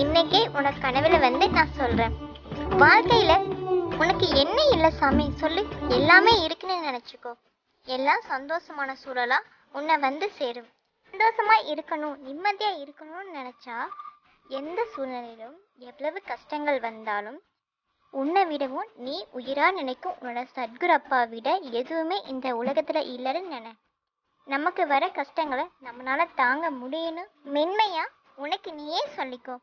இன்னைக்கே உனக்கு கனவுல வந்து நான் சொல்றேன். வாழ்க்கையில உனக்கு என்ன இல்லை சாமி? சொல்லு. எல்லாமே இருக்குன்னு நினைச்சுக்கோ. எல்லாம் சந்தோஷமான சூழலா உன்னை வந்து சேரும். சந்தோஷமா இருக்கணும் நிம்மதியா இருக்கணும்னு நினைச்சா எந்த சூழ்நிலையிலும் எவ்வளவு கஷ்டங்கள் வந்தாலும் உன்னை விடவும் நீ உயிரா நினைக்கும். உன்னோட சத்குரு அப்பா விட எதுவுமே இந்த உலகத்துல இல்லைன்னு நினை. நமக்கு வர கஷ்டங்களை நம்மளால தாங்க முடியும்னு மென்மையா உனக்கு நீயே சொல்லிக்கோ.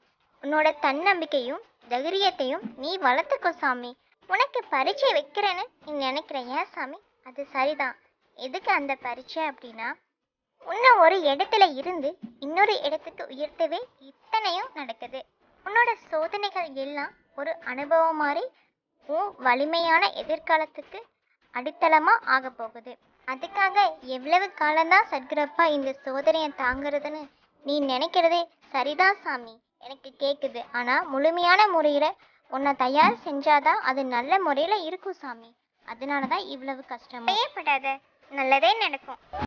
உன்னோட தன்னம்பிக்கையும் தைரியத்தையும் நீ வளர்த்துக்கோ சாமி. உனக்கு பரீட்சை வைக்கிறேன்னு நீ நினைக்கிற ஏன் சாமி? அது சரிதான். எதுக்கு அந்த பரீட்சை அப்படின்னா உன்னை ஒரு இடத்துல இருந்து இன்னொரு இடத்துக்கு உயர்த்தவே இத்தனையும் நடக்குது. உன்னோட சோதனைகள் எல்லாம் ஒரு அனுபவம் மாதிரி உன் வலிமையான எதிர்காலத்துக்கு அடித்தளமா ஆக போகுது. அதுக்காக எவ்வளவு காலம்தான் சத்குரப்பா இந்த சோதனையை தாங்குறதுன்னு நீ நினைக்கிறதே சரிதான் சாமி. எனக்கு கேக்குது. ஆனா முழுமையான முறையில உன்னை தயார் செஞ்சாதான் அது நல்ல முறையில இருக்கும் சாமி. அதனாலதான் இவ்வளவு கஷ்டம் படாத நல்லதே நடக்கும்.